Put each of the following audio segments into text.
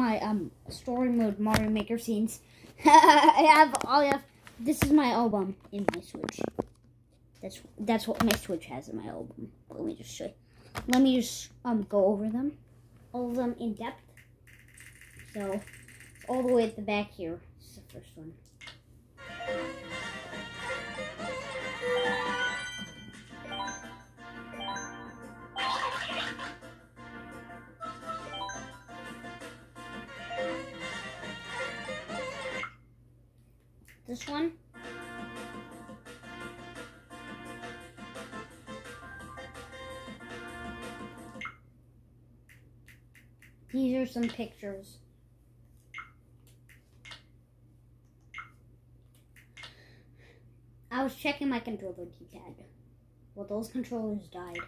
my um story mode Mario Maker scenes. I have all I have. This is my album in my Switch. That's that's what my Switch has in my album. Let me just show you. Let me just um go over them, all of them in depth. So all the way at the back here. This is the first one. This one. These are some pictures. I was checking my controller D-pad. Well, those controllers died.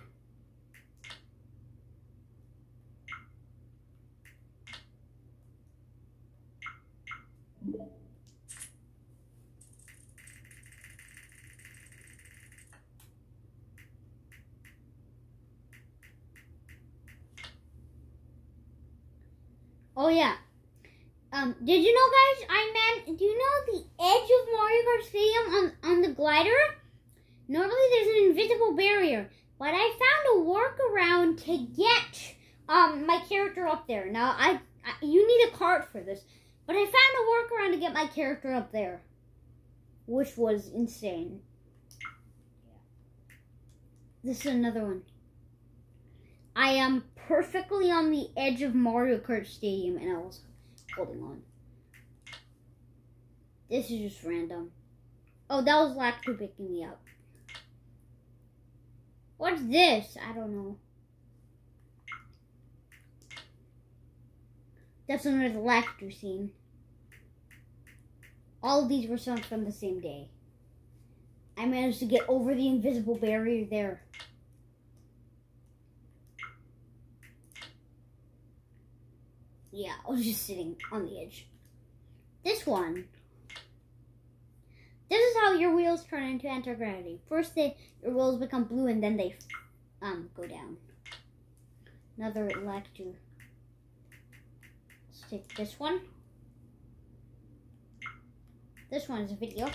Oh yeah. Um, did you know, guys? I meant. Do you know the edge of Mario Kart Stadium on on the glider? Normally, there's an invisible barrier, but I found a workaround to get um my character up there. Now, I, I you need a cart for this, but I found a workaround to get my character up there, which was insane. This is another one. I am perfectly on the edge of Mario Kart Stadium and I was holding on. This is just random. Oh, that was Lakitu picking me up. What's this? I don't know. That's another Lakitu scene. All of these were some from the same day. I managed to get over the invisible barrier there. Yeah, I was just sitting on the edge. This one. This is how your wheels turn into anti-gravity. First, they your wheels become blue, and then they um go down. Another Lakitu. Let's take this one. This one is a video.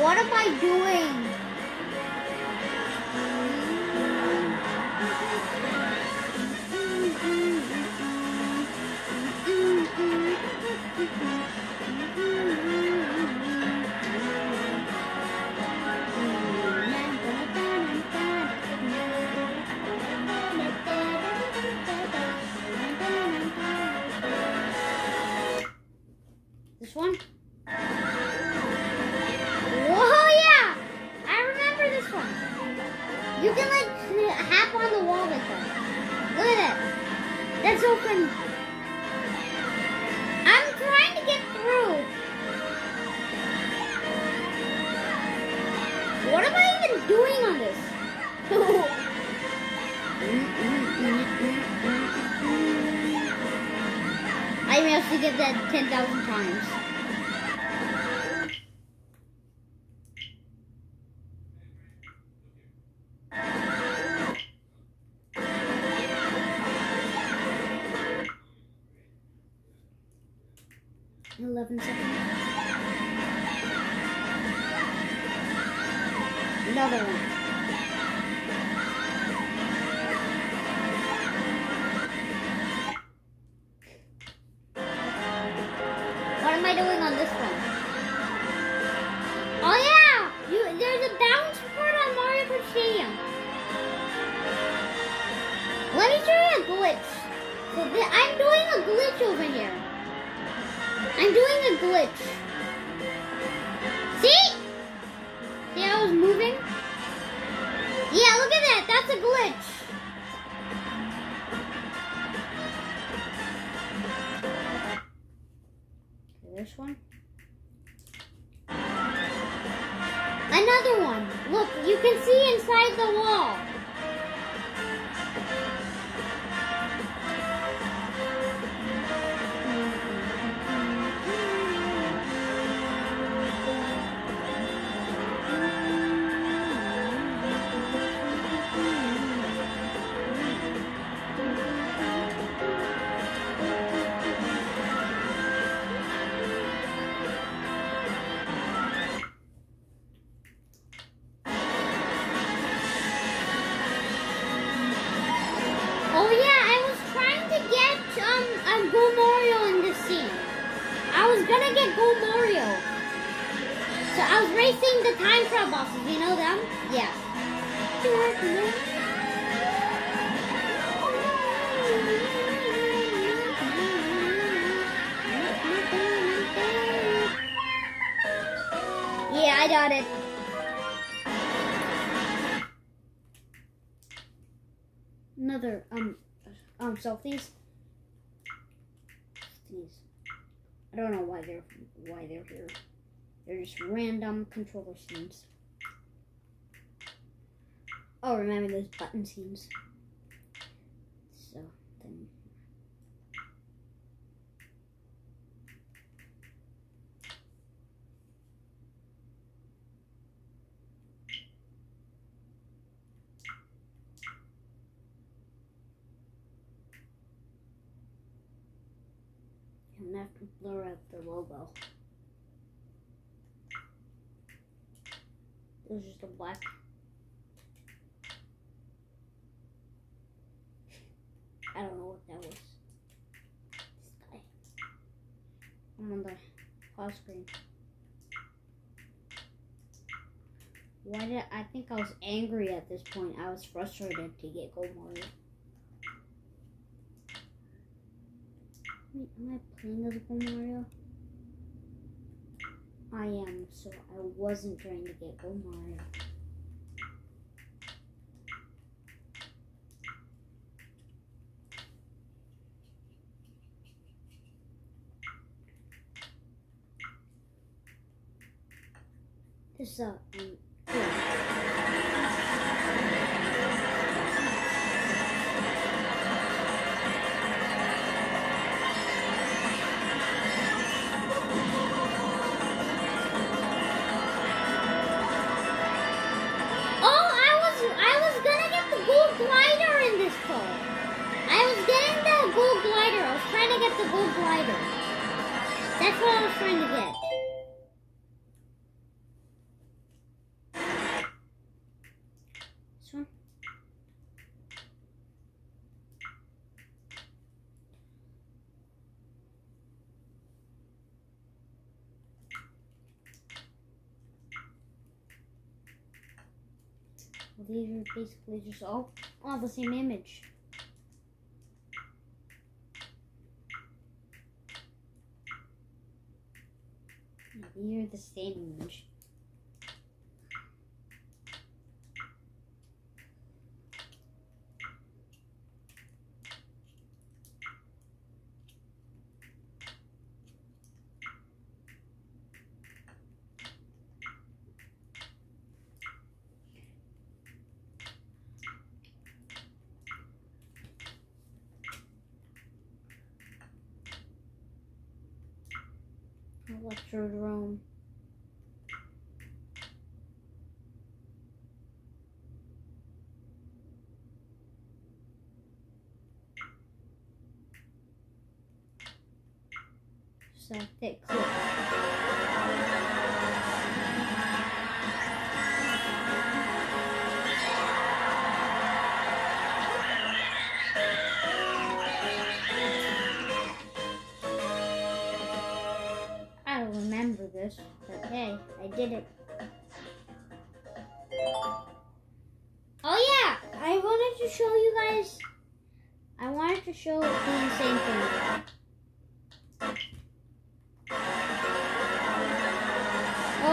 What am I doing? This one? That's open. I'm trying to get through. What am I even doing on this? I may have to get that 10,000 times. Glitch. So I'm doing a glitch over here. I'm doing a glitch. See? See how I was moving? Yeah, look at that. That's a glitch. This one. Another one. Look, you can see inside the wall. Gonna get Go Mario. So I was racing the time trial bosses, you know them? Yeah. Yeah, I got it. Another um um selfies. These. I don't know why they're why they're here. They're just random controller scenes. Oh, remember those button scenes. So then. I'm gonna have to blur out the logo. It was just a black. I don't know what that was. This guy. I'm on the pause screen. Why did I think I was angry at this point? I was frustrated to get Gold Mario. Wait, am I playing as Gold Mario? I am, so I wasn't trying to get Gold Mario. This uh, um, these are basically just all, all the same image. These are the same image. Electrodrome. Just a thick.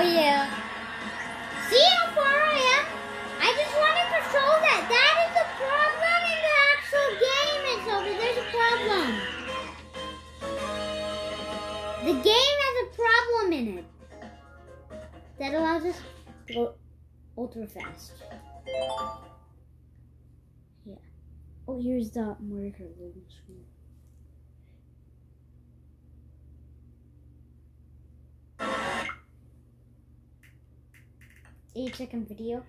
Yeah. See how far I am? I just wanted to show that that is a problem in the actual game itself. There's a problem. The game has a problem in it that allows us to go ultra fast. Yeah. Oh, here's the marker loading screen. Eight second video.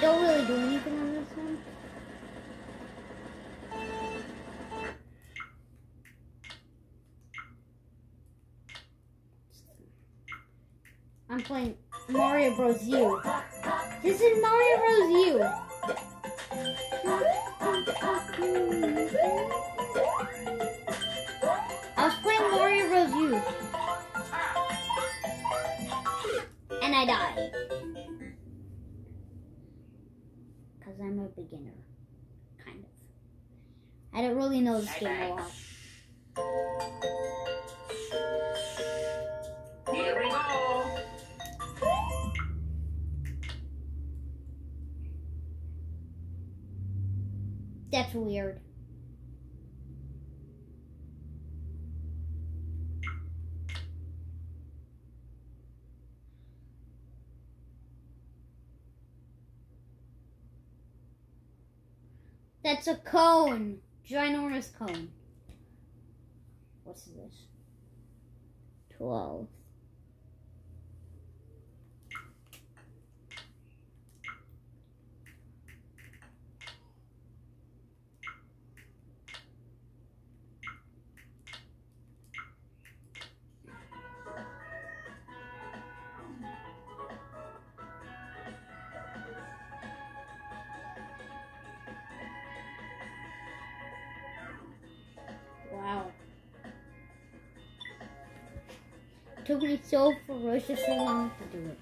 Don't really do anything on this one. I'm playing Mario Bros. U. This is Mario Bros. U. I was playing Mario Bros. U. I died. Because I'm a beginner. Kind of. I don't really know this game a lot. Here we go. That's weird. That's a cone. Ginormous cone. What's this? 12. Took me so ferociously long to do it.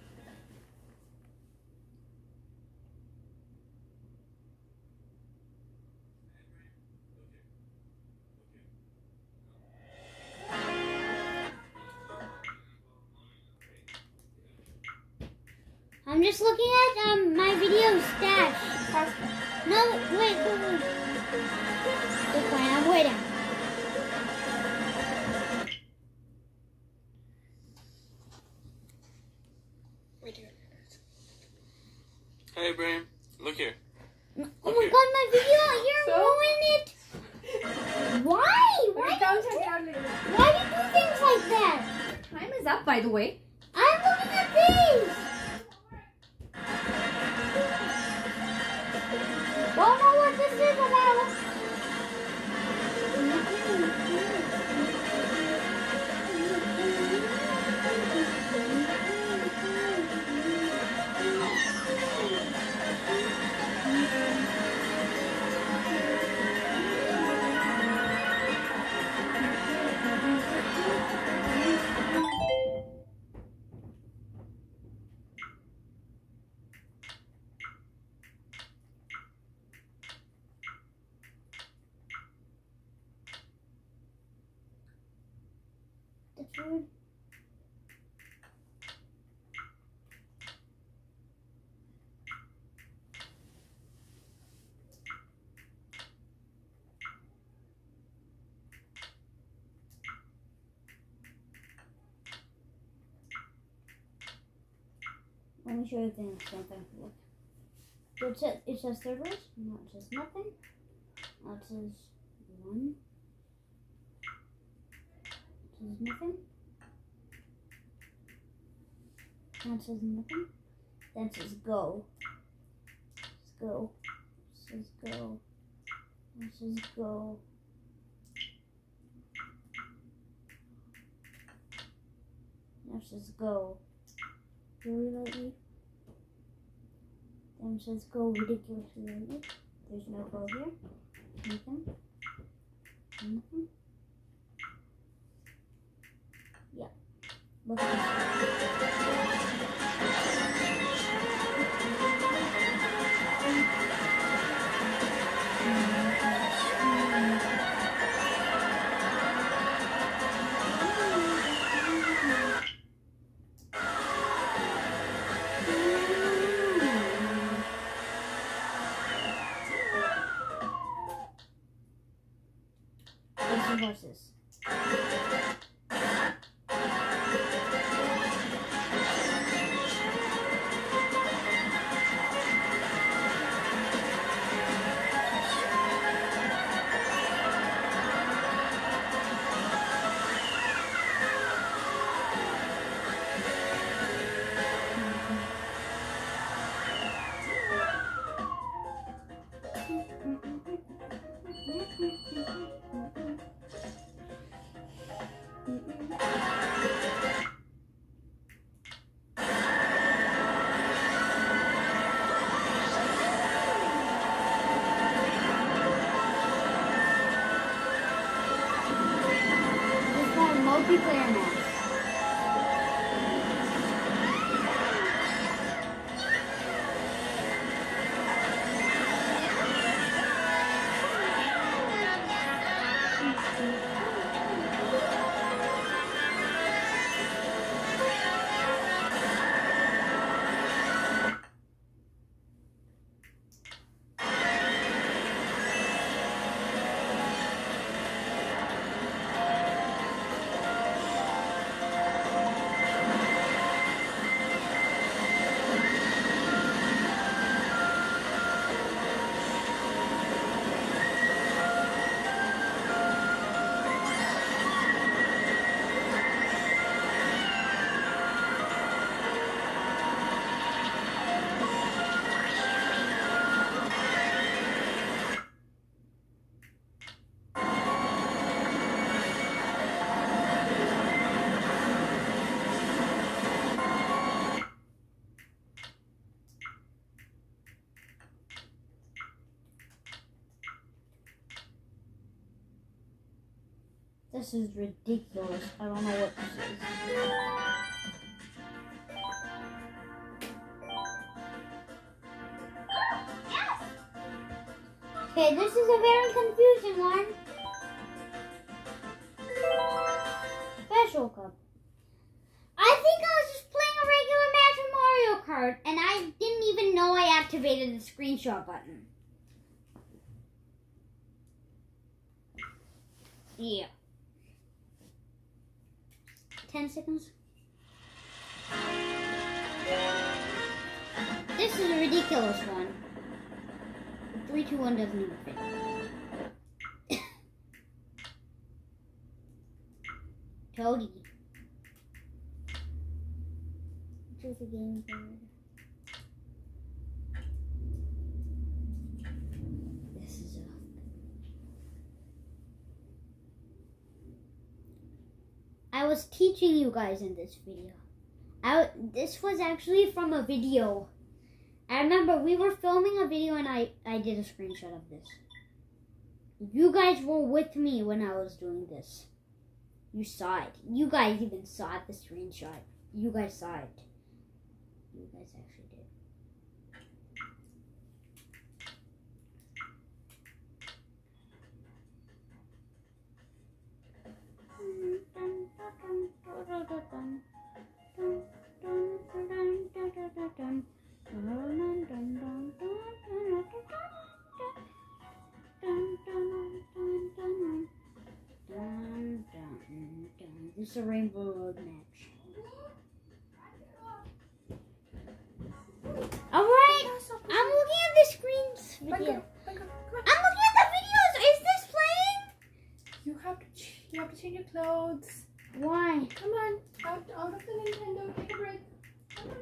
I'm just looking at um my video stash. No, wait, wait, wait. Let me show you things, something. Look. So it says, it says servers. No, it says nothing. It says one. It says nothing. That says nothing. Then it says go. Let's go. Says go. It says go. Now it says Then says go ridiculously. There's no go here. Yeah. Look at this. Horses This is ridiculous. I don't know what this is. Okay, this is a very confusing one. Special Cup. I think I was just playing a regular match of Mario Kart, and I didn't even know I activated the screenshot button. Yeah. 10 seconds. This is a ridiculous one. 3, 2, 1 doesn't even fit. Toady. Choose a game board. This is a I was teaching you guys in this video. I, this was actually from a video. I remember we were filming a video and I, I did a screenshot of this. You guys were with me when I was doing this. You saw it. You guys even saw the screenshot. You guys saw it. You guys actually is a Rainbow Road match. Alright, I'm looking at the screens video. I'm looking at the videos. Is this playing? You have to ch- you have to change your clothes. Why? Come on, out, out of the Nintendo. Take a break. Come on.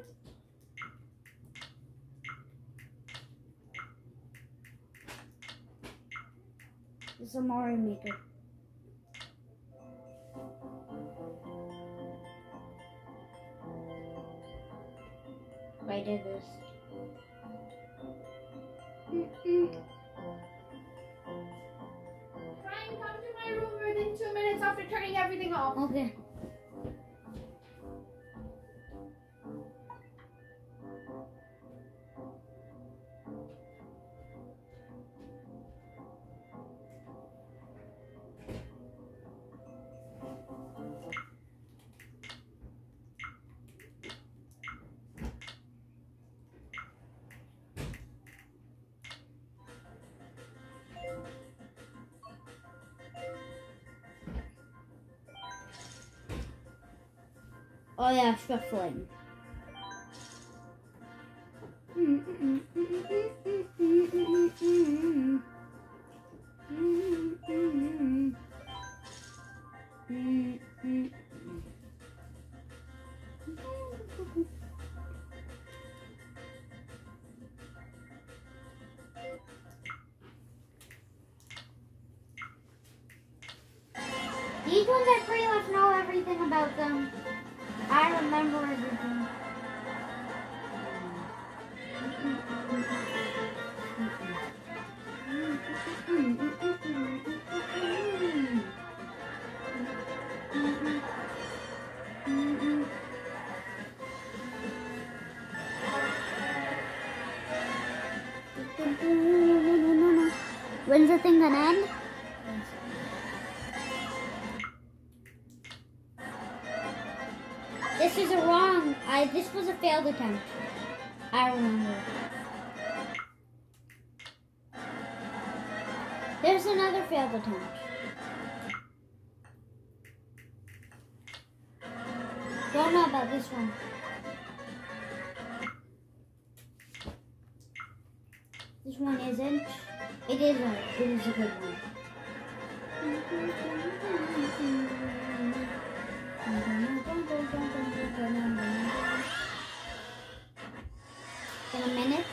This is a Mario Maker. Oh yeah, shuffling. These mm, mm, mm. The thing gonna end? This is a wrong. I this was a failed attempt. I remember. There's another failed attempt. Don't know about this one. This one isn't. It is a. It is a good one. In a minute.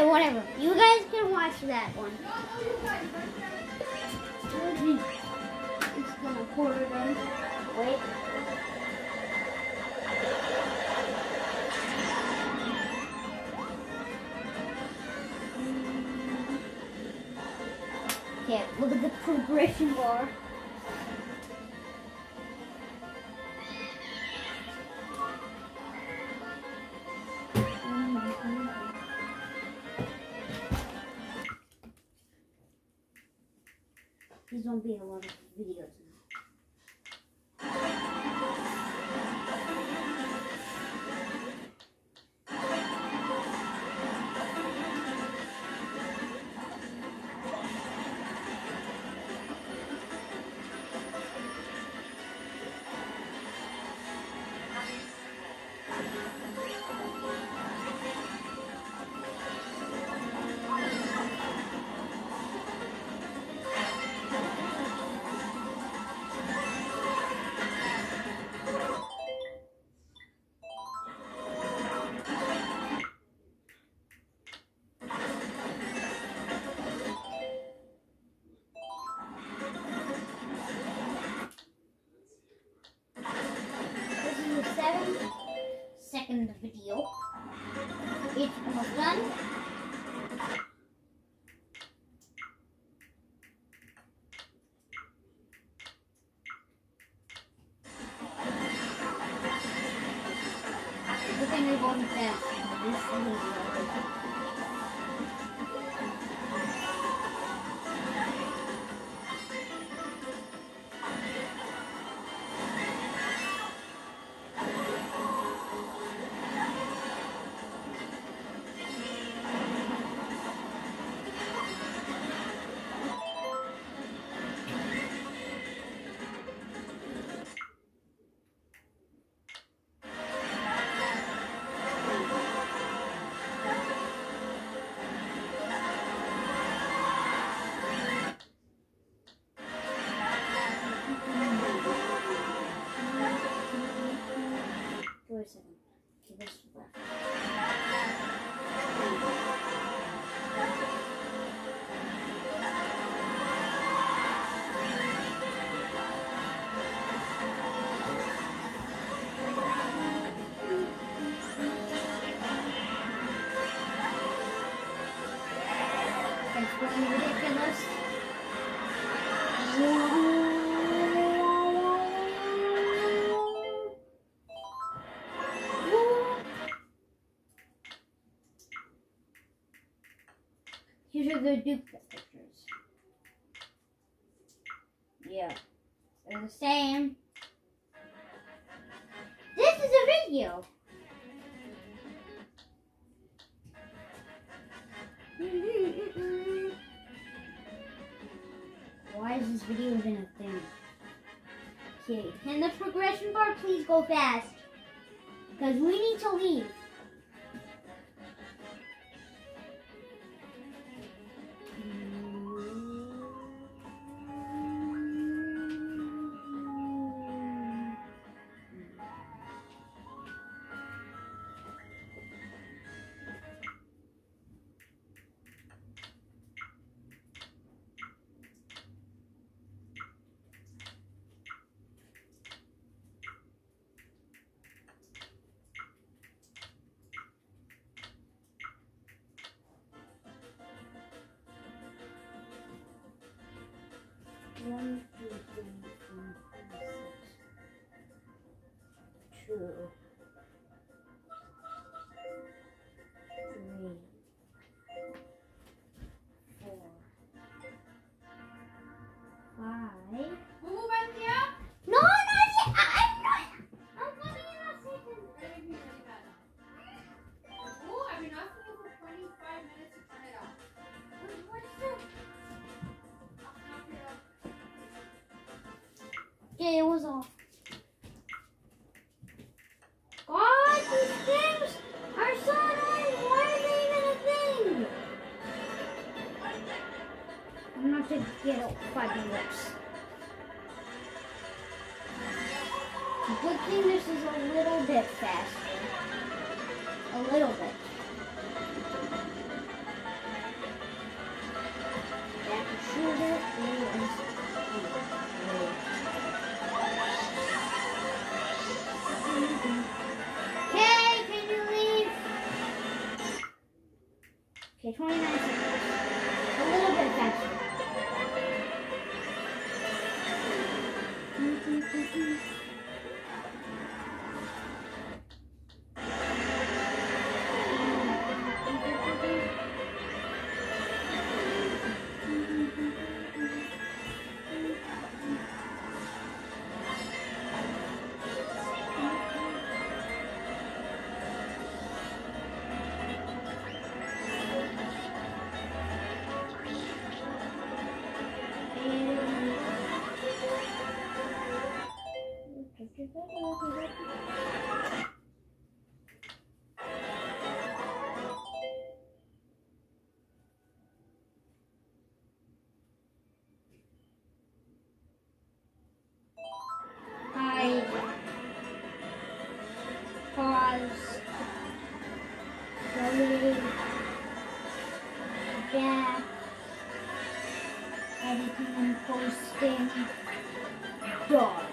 Okay, whatever. You guys can watch that one. Okay, look at the progression bar. The duplicate pictures. Yeah, they're the same. This is a video. Why is this video even a thing? Okay, can the progression bar please go fast? Because we need to leave. sure. get out five. Good thing this is a little bit faster. A little bit. Back and Okay, can you leave? Okay, 29 seconds. back, editing and posting. Dog.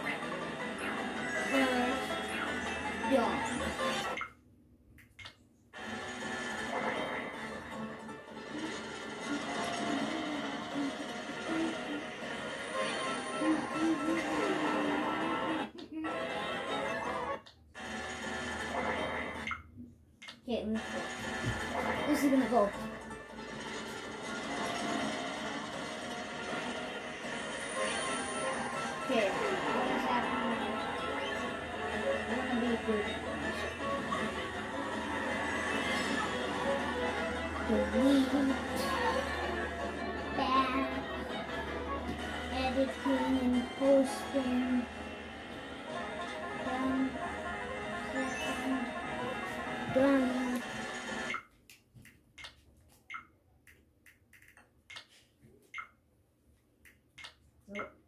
Nope.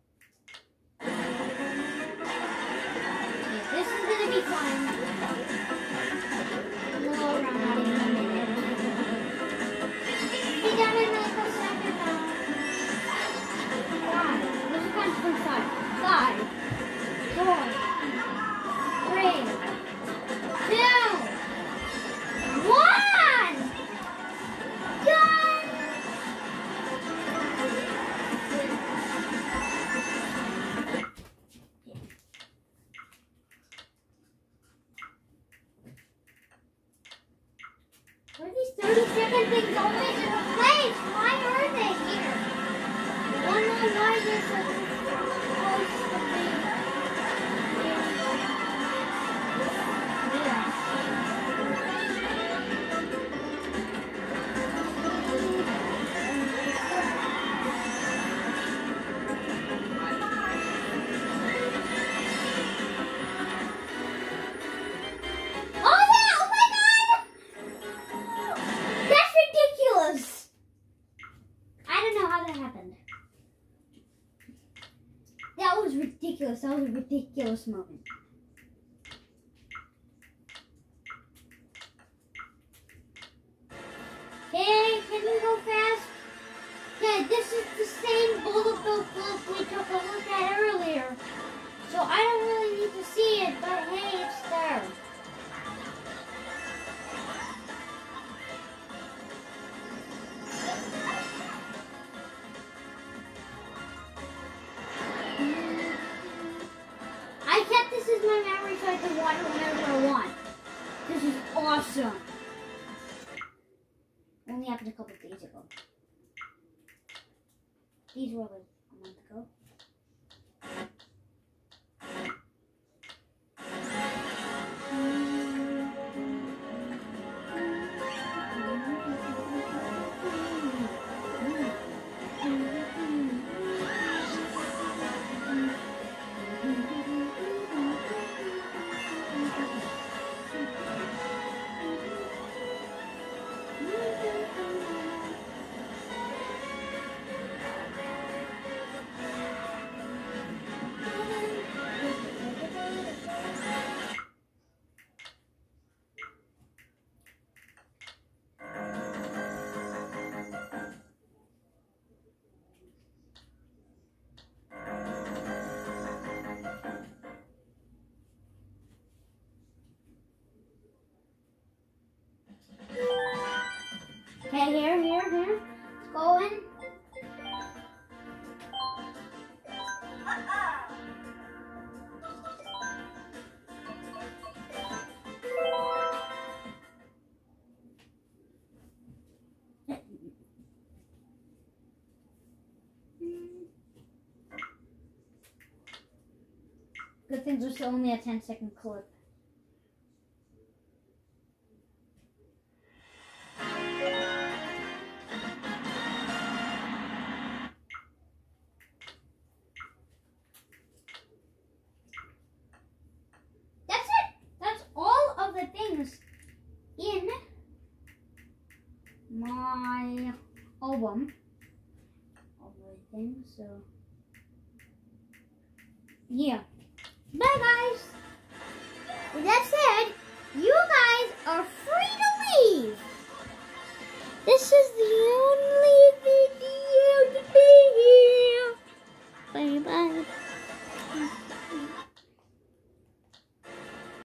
próxima. Okay, here, here, here. Go in. Good things are still only a 10 second clip.